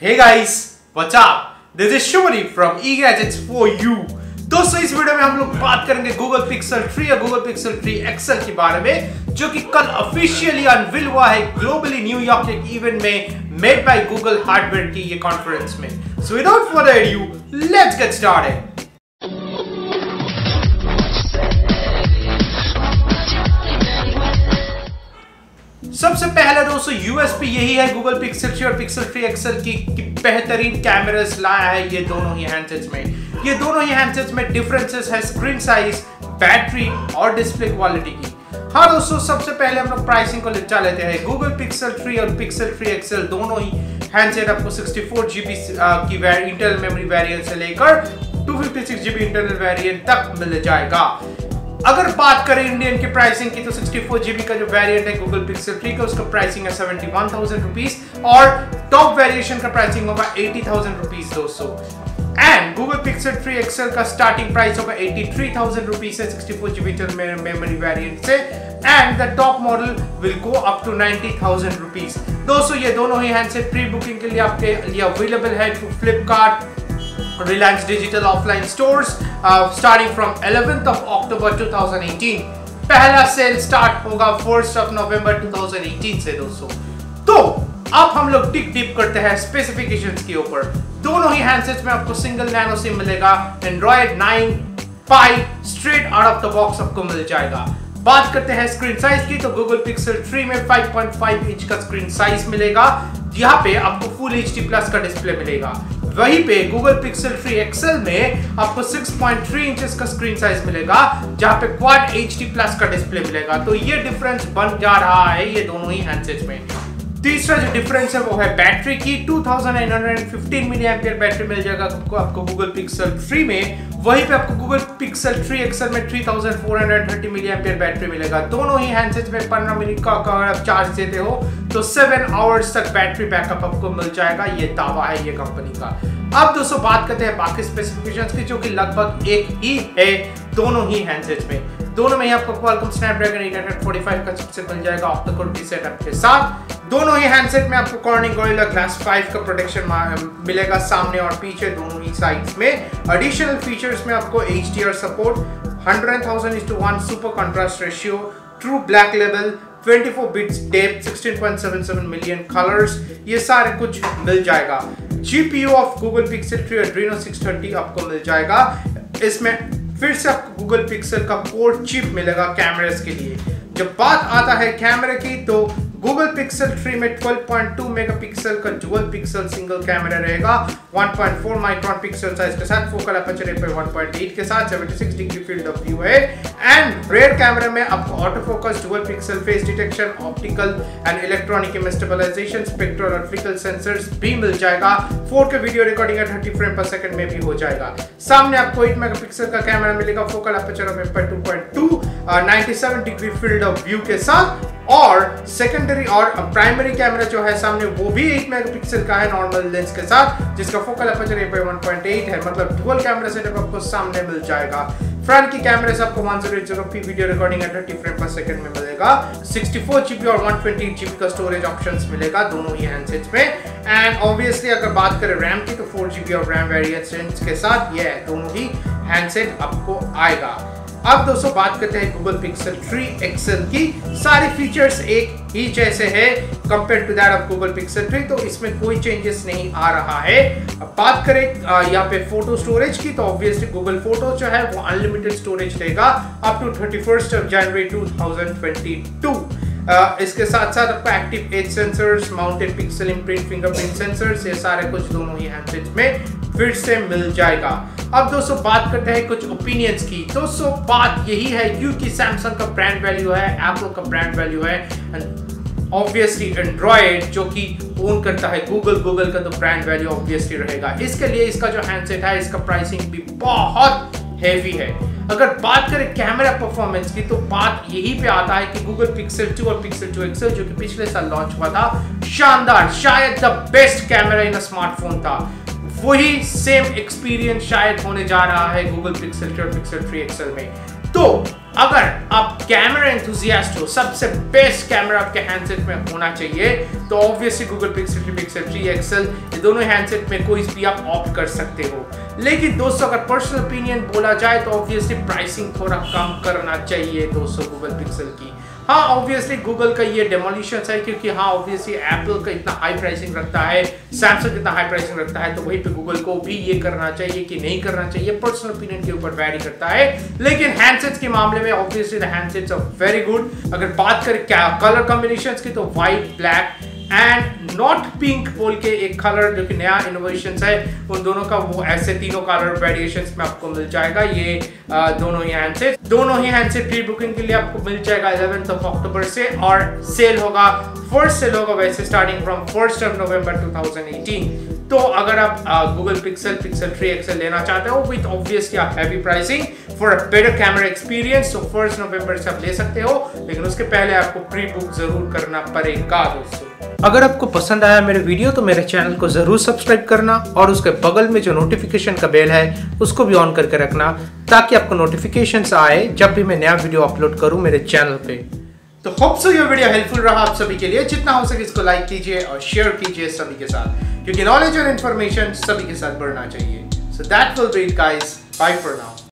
Hey guys, what's up? This is Shumari from eGadgets for you. दोस्तों इस video में हम लोग बात करेंगे Google Pixel 3 या Google Pixel 3 XL के बारे में जो कि कल ऑफिशियली अनविल हुआ है ग्लोबली न्यूयॉर्क के इवेंट में मेड बाय गूगल हार्डवेयर की ये कॉन्फ्रेंस में so without further ado let's get started सबसे पहले दोस्तों यूएसपी यही है गूगल पिक्सल 3 और पिक्सल 3 एक्सएल की, बेहतरीन कैमरास लाया है ये दोनों ही हैंडसेट्स में। ये दोनों ही हैंडसेट्स में डिफरेंसेस है स्क्रीन साइज़ बैटरी और डिस्प्ले क्वालिटी की। हाँ दोस्तों सबसे पहले हम लोग प्राइसिंग को निपटा लेते हैं। गूगल पिक्सल 3 और पिक्सल 3 एक्सएल दोनों ही हैंडसेट आपको 64 जीबी की इंटरनल मेमोरी वेरिएंट से लेकर 256 जीबी इंटरनल वेरिएंट तक मिल जाएगा। अगर बात करें इंडियन की प्राइसिंग की तो 64 जीबी का जो वेरिएंट है गूगल पिक्सल 3 का, उसका प्राइसिंग है सेवेंटी वन थाउज़ेंड रुपीज़ और टॉप वेरिएशन का प्राइसिंग होगा एटी थाउज़ेंड रुपीज़ दोस्तों। एंड गूगल पिक्सल 3 एक्सएल का स्टार्टिंग प्राइस होगा एटी थ्री थाउज़ेंड रुपीज़ है sixty four GB memory variant से। And the top model will go up to ninety thousand rupees दोस्तों, ये दोनों ही हैंडसेट प्री बुकिंग के लिए आपके लिए अवेलेबल है to Flipkart Reliance Digital offline stores uh, starting from 11th of October 2018. पहला सेल स्टार्ट होगा 1st ऑफ़ नवंबर 2018 से दोस्तों। तो अब हम लोग टिक डिप करते हैं स्पेसिफिकेशंस के ऊपर। दोनों ही हैंडसेट्स में आपको सिंगल नैनो सिम मिलेगा Android 9 pie straight out of the box आपको मिल जाएगा। बात करते हैं स्क्रीन साइज़ की तो Google Pixel 3 में 5.5 इंच का स्क्रीन साइज़ मिलेगा। यहाँ पे आपको फुल एच प्लस का डिस्प्ले मिलेगा। वहीं पे Google Pixel 3 XL में आपको 6.3 इंचेस का स्क्रीन साइज़ मिलेगा, जहाँ पे क्वाड एच प्लस का डिस्प्ले मिलेगा। तो ये डिफरेंस बन जा रहा है, ये दोनों ही हैंडसेट में। तीसरा जो डिफरेंस है वो है बैटरी की। 2915 मिली एम्पियर बैटरी मिल जाएगा आपको आपको गूगल पिक्सल 3 में। वहीं पे आपको गूगल पिक्सल 3 एक्सएल में 3430 मिली एम्पियर बैटरी मिलेगा। दोनों ही हैंडसेट में 15 मिनट का अगर आप चार्ज देते हो तो 7 आवर्स तक बैटरी बैकअप आपको मिल जाएगा। ये दावा है ये कंपनी का। अब दोस्तों बात करते हैं बाकी स्पेसिफिकेशंस की, जो कि लगभग एक ही है दोनों ही हैंडसेट में। दोनों में ही आपको Qualcomm Snapdragon 845 का चिपसेट मिल जाएगा ऑक्टा कोर सेटअप के साथ दोनों ही हैंडसेट में आपको Corning Gorilla Glass 5 का प्रोटेक्शन मिलेगा सामने और पीछे दोनों ही साइड्स में एडिशनल फीचर्स में आपको HDR support 100,000 is to 1 super contrast ratio true black level 24 bits depth 16.77 million colors ये सारे कुछ मिल जाएगा GPU of Google Pixel 3 Adreno 630 आपको मिल जाएगा इसमें फिर से आपको गूगल पिक्सल का कोर चिप मिलेगा कैमरास के लिए। जब बात आता है कैमरे की तो Google Pixel 3 में 12.2 मेगापिक्सल का डुअल पिक्सल सिंगल कैमरा रहेगा। 1.4 माइक्रोन पिक्सल साइज़ के साथ फोकल अपर्चर पे 1.8 के साथ 76 डिग्री फ़ील्ड ऑफ़ व्यू है। एंड रेयर कैमरा में आपको auto focus dual pixel face detection optical and electronic image stabilisation spectral और फ्लिकल सेंसर्स भी मिल जाएगा। 4K वीडियो रिकॉर्डिंग है 30 फ्रेम पर सेकंड में भी हो जाएगा। सामने आपको 8 मेगापिक्सल का कैमरा मिलेगा फोकल अपर्चर पे 2.2 97 डिग्री फ़ील्ड ऑफ़ व्यू के साथ, और सेकेंडरी और प्राइमरी कैमरा जो है सामने वो भी 8 मेगापिक्सल का है नॉर्मल लेंस के साथ, जिसका फोकल अपर्चर पे 1.8 है मतलब डुअल कैमरा सेटअप आपको सामने मिल जाएगा। फ्रंट की कैमरे से आपको 1080p video recording at 30 frame per second में मिलेगा। 64 जीबी और 128 जीबी का स्टोरेज ऑप्शंस मिलेगा दोनों ही हैंडसेट्स में। एंड ऑब्वियसली अगर बात करें रैम की तो 4 जीबी और रैम वेरिएंट्स के साथ ये दोनों ही हैंडसेट आपको आएगा। अब दोस्तों बात करते हैं गूगल पिक्सल 3 एक्सएल की। सारे फीचर्स एक ही जैसे है compare to that of Google Pixel 3 तो इसमें कोई चेंजेस नहीं आ रहा है। अब बात करें यहाँ पे फ़ोटो स्टोरेज की तो ऑब्वियसली गूगल फ़ोटो जो है वो अनलिमिटेड स्टोरेज देगा up to thirty first of January two इसके साथ साथ आपको active edge sensors mounted pixel imprint fingerprint sensors ये सारे कुछ दोनों ही हैंडसेट्स में, फिर से मिल जाएगा। अब दोस्तों, बात करते हैं कुछ ओपिनियंस की। दोस्तों, बात यही है क्योंकि सैमसंग का ब्रांड वैल्यू है एप्पल का ब्रांड वैल्यू है ऑब्वियसली एंड्रॉयड जो कि ओन करता है गूगल गूगल का तो ब्रांड वैल्यू ऑब्वियसली रहेगा। इसके लिए इसका जो हैंडसेट है, इसका प्राइसिंग भी बहुत हैवी है। अगर बात करें कैमरा परफॉर्मेंस की तो बात यही पे आता है कि गूगल पिक्सल 2 और पिक्सल 2 एक्सल जो कि पिछले साल लॉन्च हुआ था, शानदार, शायद the best camera in smartphone था। वही सेम एक्सपीरियंस शायद होने जा रहा है गूगल पिक्सल 2 और पिक्सल 3 एक्सल में। तो अगर आप कैमरा एंथुजियास्ट हो, सबसे बेस्ट कैमरा आपके हैंडसेट में होना चाहिए तो obviously Google Pixel three Pixel three XL ये दोनों हैंडसेट में कोई भी आप ऑप्ट कर सकते हो। लेकिन दोस्तों, अगर पर्सनल ओपिनियन बोला जाए तो ऑब्वियसली प्राइसिंग थोड़ा कम करना चाहिए दोस्तों गूगल पिक्सल की। हाँ ऑब्वियसली गूगल का ये डेमोलिशन है क्योंकि हाँ ऑब्वियसली एप्पल का इतना हाई प्राइसिंग रखता है सैमसंग इतना हाई प्राइसिंग रखता है तो वहीं पे गूगल को भी ये करना चाहिए कि नहीं करना चाहिए। पर्सनल ओपिनियन के ऊपर वैरी करता है, लेकिन हैंडसेट्स के मामले में obviously handsets are very good अगर बात करें क्या कलर कॉम्बिनेशन की तो white black and not pink बोल के एक कलर जो कि नया इनोवेशन है उन दोनों का वो ऐसे तीनों कलर वेरिएशन में आपको मिल जाएगा। ये आ, दोनों ही हैंड से। दोनों ही हैंड से प्री बुकिंग के लिए आपको मिल जाएगा इलेवेंथ ऑफ़ अक्टूबर से और सेल होगा फ़र्स्ट सेल होगा वैसे starting from first of November 2018 तो अगर आप गूगल पिक्सल पिक्सल 3 एक्सएल लेना चाहते हो विथ ऑब्वियसली आप heavy pricing for a better camera experience तो फ़र्स्ट नवंबर से आप ले सकते हो लेकिन उसके पहले आपको प्री बुक ज़रूर करना पड़ेगा दोस्तों। अगर आपको पसंद आया मेरे वीडियो तो मेरे चैनल को ज़रूर सब्सक्राइब करना और उसके बगल में जो नोटिफिकेशन का बेल है, उसको भी ऑन करके रखना, ताकि आपको नोटिफिकेशन आए जब भी मैं नया वीडियो अपलोड करूँ मेरे चैनल पे। तो होप सो ये वीडियो हेल्पफुल रहा आप सभी के लिए। जितना हो सके इसको लाइक कीजिए और शेयर कीजिए सभी के साथ, क्योंकि नॉलेज और इन्फॉर्मेशन सभी के साथ बढ़ना चाहिए। So that will be guys bye for now